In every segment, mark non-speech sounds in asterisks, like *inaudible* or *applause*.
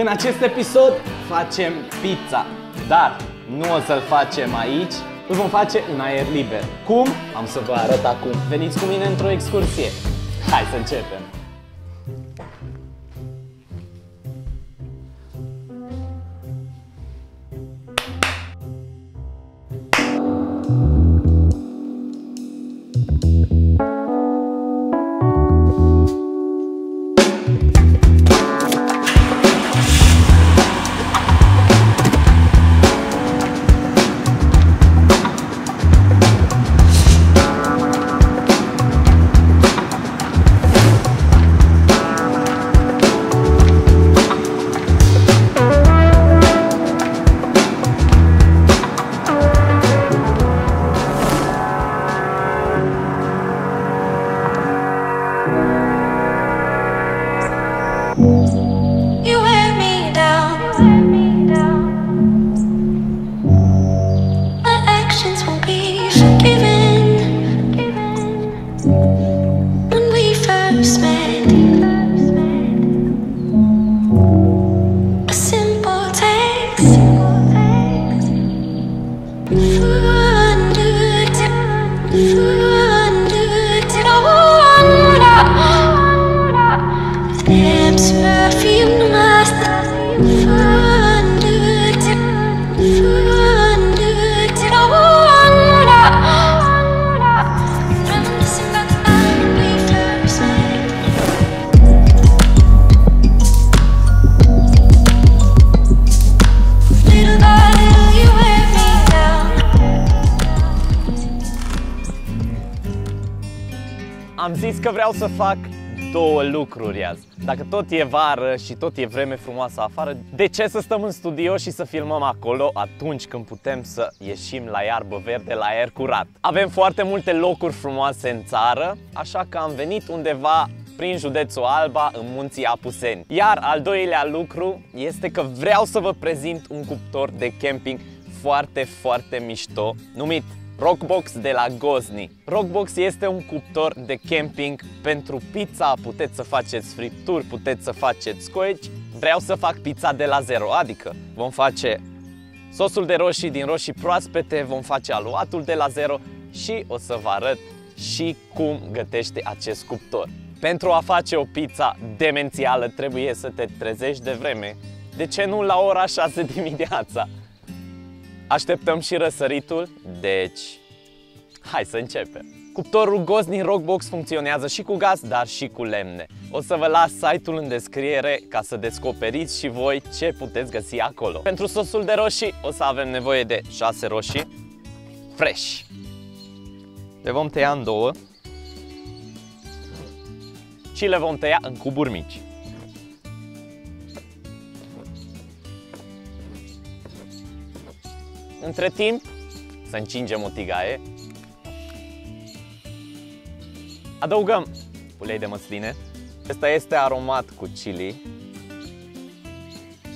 În acest episod facem pizza, dar nu o să-l facem aici, îl vom face în aer liber. Cum? Am să vă arăt acum. Veniți cu mine într-o excursie. Hai să începem! Am zis că vreau să fac două lucruri azi. Dacă tot e vară și tot e vreme frumoasă afară, de ce să stăm în studio și să filmăm acolo atunci când putem să ieșim la iarbă verde, la aer curat? Avem foarte multe locuri frumoase în țară, așa că am venit undeva prin județul Alba, în munții Apuseni. Iar al doilea lucru este că vreau să vă prezint un cuptor de camping foarte, foarte mișto, numit Rockbox de la Gozni. Rockbox este un cuptor de camping pentru pizza, puteți să faceți fripturi, puteți să faceți scoici. Vreau să fac pizza de la zero, adică vom face sosul de roșii din roșii proaspete, vom face aluatul de la zero și o să vă arăt și cum gătește acest cuptor. Pentru a face o pizza demențială trebuie să te trezești de vreme. De ce nu la ora 6 dimineața? Așteptăm și răsăritul, deci hai să începem. Cuptorul Gozni Rockbox funcționează și cu gaz, dar și cu lemne. O să vă las site-ul în descriere ca să descoperiți și voi ce puteți găsi acolo. Pentru sosul de roșii o să avem nevoie de 6 roșii fresh. Le vom tăia în două și le vom tăia în cuburi mici. Între timp, să încingem o tigaie. Adăugăm ulei de măsline. Acesta este aromat cu chili.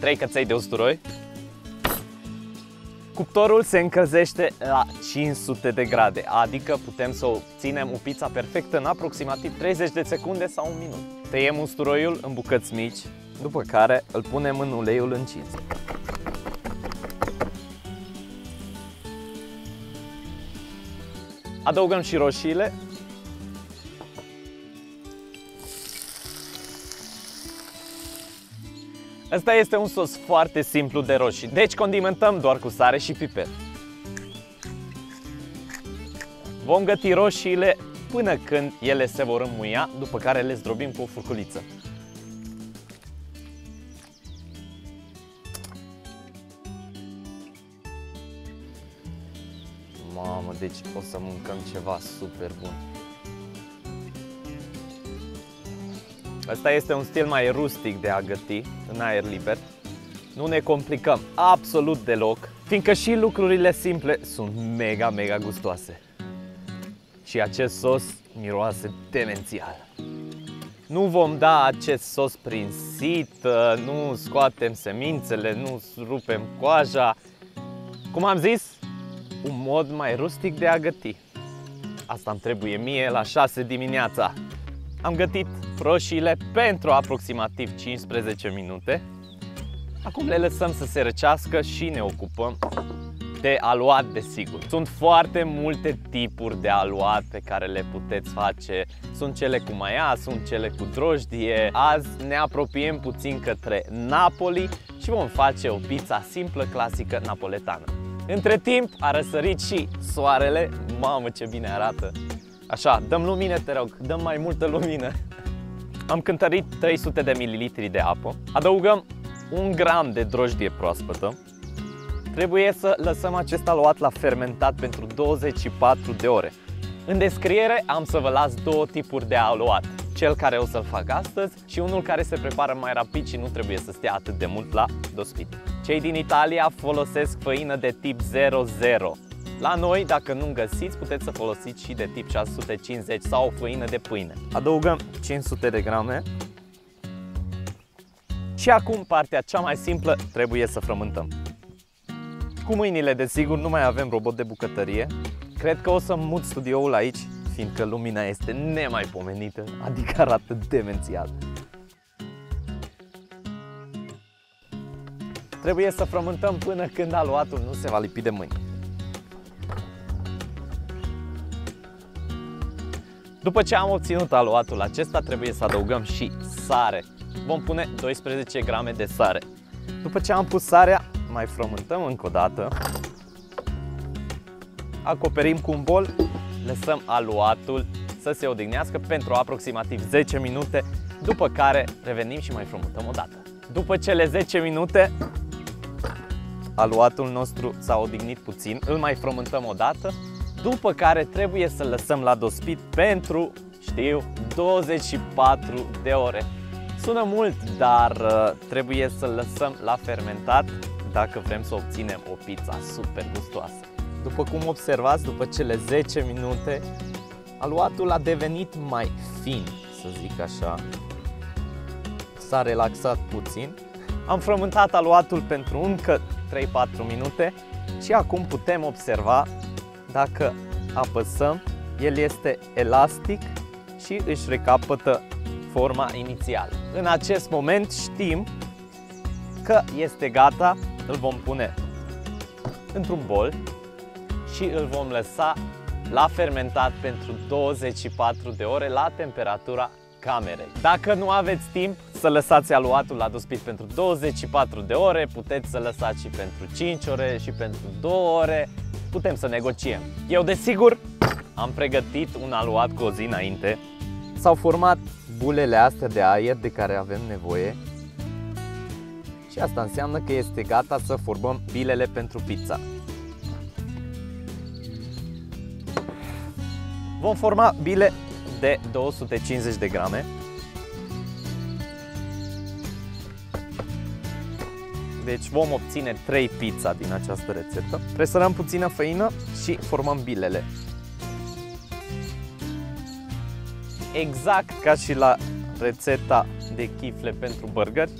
3 căței de usturoi. Cuptorul se încălzește la 500 de grade, adică putem să obținem o pizza perfectă în aproximativ 30 de secunde sau un minut. Tăiem usturoiul în bucăți mici, după care îl punem în uleiul încins. Adăugăm și roșiile. Ăsta este un sos foarte simplu de roșii, deci condimentăm doar cu sare și piper. Vom găti roșiile până când ele se vor înmuia, după care le zdrobim cu o furculiță. Mamă, deci o să mâncăm ceva super bun. Asta este un stil mai rustic de a găti în aer liber. Nu ne complicăm absolut deloc, fiindcă și lucrurile simple sunt mega, mega gustoase. Și acest sos miroase demențial. Nu vom da acest sos prin sit, nu scoatem semințele, nu rupem coaja. Cum am zis, un mod mai rustic de a găti. Asta îmi trebuie mie la 6 dimineața. Am gătit roșiile pentru aproximativ 15 minute. Acum le lăsăm să se răcească și ne ocupăm de aluat, desigur. Sunt foarte multe tipuri de aluat pe care le puteți face. Sunt cele cu maia, sunt cele cu drojdie. Azi ne apropiem puțin către Napoli și vom face o pizza simplă, clasică, napoletană. Între timp a răsărit și soarele. Mamă, ce bine arată! Așa, dăm lumină, te rog, dăm mai multă lumină. Am cântărit 300 de mililitri de apă. Adăugăm un gram de drojdie proaspătă. Trebuie să lăsăm acest aluat la fermentat pentru 24 de ore. În descriere am să vă las două tipuri de aluat. Cel care o să-l fac astăzi și unul care se prepară mai rapid și nu trebuie să stea atât de mult la dospit. Cei din Italia folosesc făină de tip 00. La noi, dacă nu găsiți, puteți să folosiți și de tip 650 sau o făină de pâine. Adăugăm 500 de grame. Și acum partea cea mai simplă, trebuie să frământăm. Cu mâinile, desigur, nu mai avem robot de bucătărie. Cred că o să mut studioul aici, fiindcă lumina este nemaipomenită, adică arată demențial. Trebuie să frământăm până când aluatul nu se va lipi de mâini. După ce am obținut aluatul acesta, trebuie să adăugăm și sare. Vom pune 12 grame de sare. După ce am pus sarea, mai frământăm încă o dată. Acoperim cu un bol, lăsăm aluatul să se odihnească pentru aproximativ 10 minute, după care revenim și mai frământăm o dată. După cele 10 minute, aluatul nostru s-a odihnit puțin, îl mai frământăm o dată, după care trebuie să lăsăm la dospit pentru, știu, 24 de ore. Sună mult, dar uh, trebuie să lăsăm la fermentat dacă vrem să obținem o pizza super gustoasă. După cum observați, după cele 10 minute, aluatul a devenit mai fin, să zic așa. S-a relaxat puțin. Am frământat aluatul pentru încă 3-4 minute și acum putem observa dacă apăsăm, el este elastic și își recapătă forma inițială. În acest moment știm că este gata, îl vom pune într-un bol și îl vom lăsa la fermentat pentru 24 de ore la temperatura camerei. Dacă nu aveți timp să lăsați aluatul la dospit pentru 24 de ore, puteți să lăsați și pentru 5 ore și pentru 2 ore, putem să negociem. Eu desigur am pregătit un aluat cu o zi înainte. S-au format bulele astea de aer de care avem nevoie și asta înseamnă că este gata să formăm bilele pentru pizza. Vom forma bile de 250 de grame. Deci vom obține 3 pizza din această rețetă. Presărăm puțină făină și formăm bilele. Exact ca și la rețeta de chifle pentru burgeri,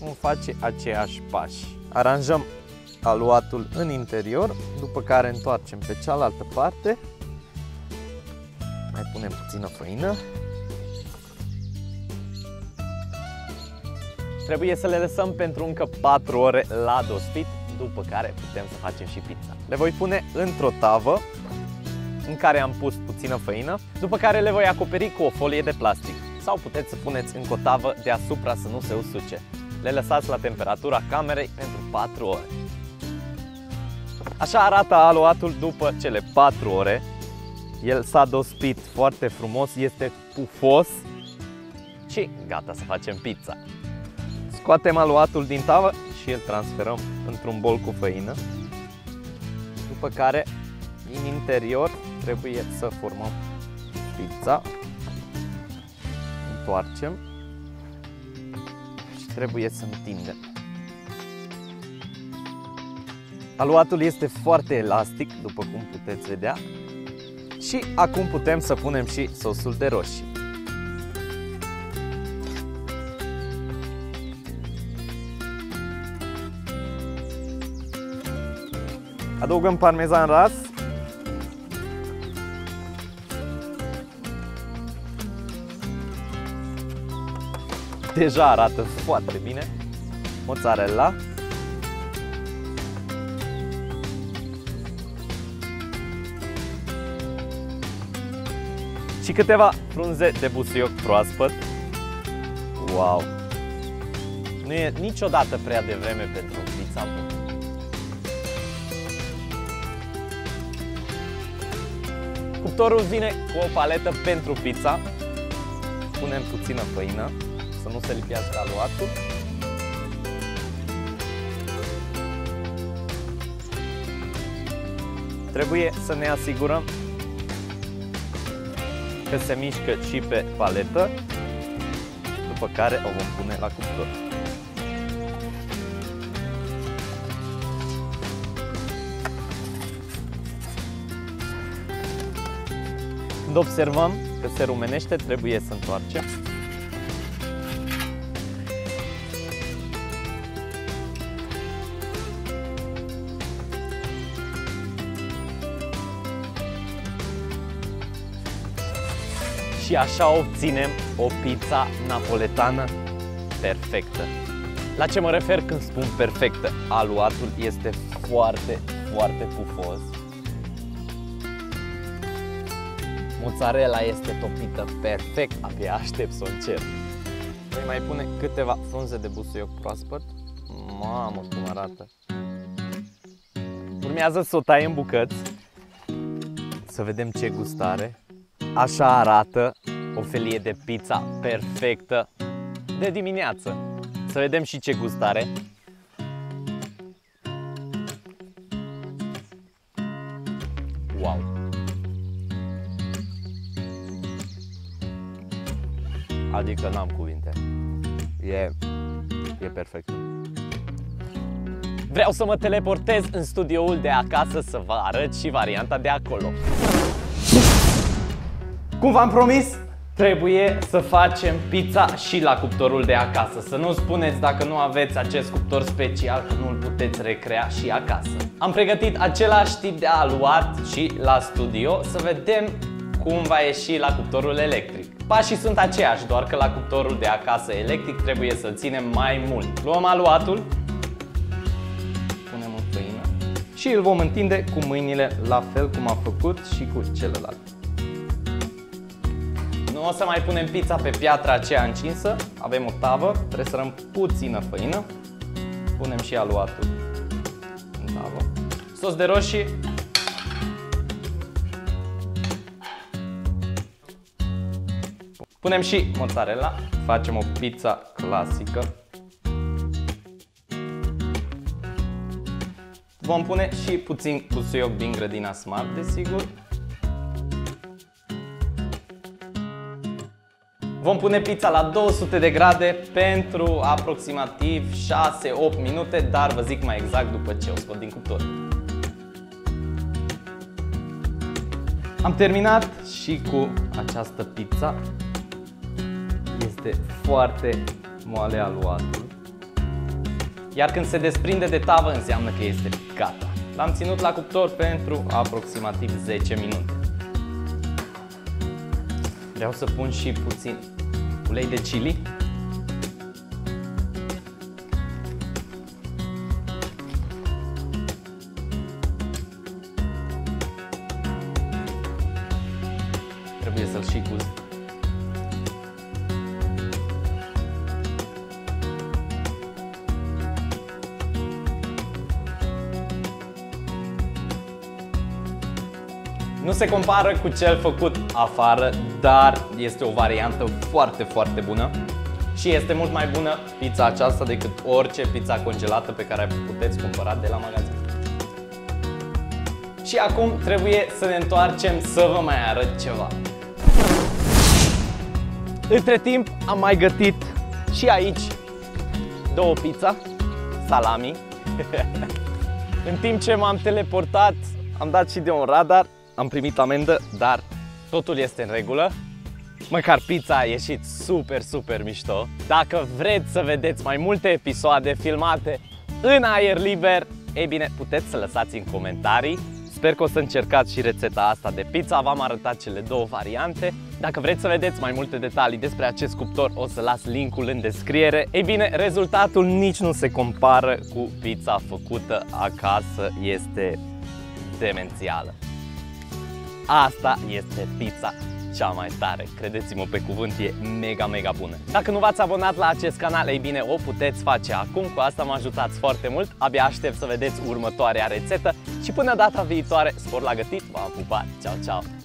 vom face aceiași pași. Aranjăm aluatul în interior, după care întoarcem pe cealaltă parte. Mai punem puțină făină. Trebuie să le lăsăm pentru încă 4 ore la dospit, după care putem să facem și pizza. Le voi pune într-o tavă în care am pus puțină făină, după care le voi acoperi cu o folie de plastic sau puteți să puneți încă o tavă deasupra să nu se usuce. Le lăsați la temperatura camerei pentru 4 ore. Așa arată aluatul după cele 4 ore. El s-a dospit foarte frumos, este pufos și gata să facem pizza. Scoatem aluatul din tavă și îl transferăm într-un bol cu făină. După care, în interior, trebuie să formăm pizza. Întoarcem și trebuie să întindem. Aluatul este foarte elastic, după cum puteți vedea. Și acum putem să punem și sosul de roșii. Adăugăm parmezan ras. Deja arată foarte bine. mozzarella. Și câteva frunze de busuioc proaspăt. Wow! Nu e niciodată prea devreme pentru pizza bună. Cuptorul vine cu o paletă pentru pizza. Punem puțină făină să nu se lipească aluatul. Trebuie să ne asigurăm că se mișcă și pe paletă, după care o vom pune la cuptor. Când observăm că se rumenește, trebuie să întoarcem. Și așa obținem o pizza napoletană perfectă. La ce mă refer când spun perfectă? Aluatul este foarte, foarte pufos. Mozzarella este topită perfect, abia aștept să o încerc. Voi mai pune câteva frunze de busuioc proaspăt. Mamă, cum arată! Urmează să o tai în bucăți. Să vedem ce gustare. Așa arată o felie de pizza perfectă de dimineață. Să vedem și ce gustare. Wow! Adică n-am cuvinte. E, e perfect. Vreau să mă teleportez în studioul de acasă să vă arăt și varianta de acolo. Cum v-am promis, trebuie să facem pizza și la cuptorul de acasă. Să nu spuneți dacă nu aveți acest cuptor special că nu îl puteți recrea și acasă. Am pregătit același tip de aluat și la studio să vedem cum va ieși la cuptorul electric. Pașii sunt aceiași, doar că la cuptorul de acasă electric trebuie să ținem mai mult. Luăm aluatul, punem în făină și îl vom întinde cu mâinile la fel cum am făcut și cu celălalt. Nu o să mai punem pizza pe piatra aceea încinsă, avem o tavă, presărăm puțină făină, punem și aluatul în tavă, sos de roșii, punem și mozzarella, facem o pizza clasică. Vom pune și puțin busuioc din grădina Smart, desigur. Vom pune pizza la 200 de grade pentru aproximativ 6-8 minute, dar vă zic mai exact după ce o scot din cuptor. Am terminat și cu această pizza. Este foarte moale aluatul. Iar când se desprinde de tavă înseamnă că este gata. L-am ținut la cuptor pentru aproximativ 10 minute. Vreau să pun și puțin ulei de chili. Se compară cu cel făcut afară, dar este o variantă foarte, foarte bună și este mult mai bună pizza aceasta decât orice pizza congelată pe care puteți cumpăra de la magazin. Și acum trebuie să ne întoarcem să vă mai arăt ceva. Între timp am mai gătit și aici două pizza, salami. *laughs* În timp ce m-am teleportat, am dat și de un radar am primit amendă, dar totul este în regulă. Măcar pizza a ieșit super, super mișto. Dacă vreți să vedeți mai multe episoade filmate în aer liber, ei bine, puteți să lăsați în comentarii. Sper că o să încercați și rețeta asta de pizza. V-am arătat cele două variante. Dacă vreți să vedeți mai multe detalii despre acest cuptor, o să las linkul în descriere. Ei bine, rezultatul nici nu se compară cu pizza făcută acasă. Este demențială. Asta este pizza cea mai tare. Credeți-mă pe cuvânt, e mega, mega bună. Dacă nu v-ați abonat la acest canal, ei bine, o puteți face acum. Cu asta mă ajutați foarte mult. Abia aștept să vedeți următoarea rețetă și până data viitoare, spor la gătit, v-am pupat. Ceau, ceau!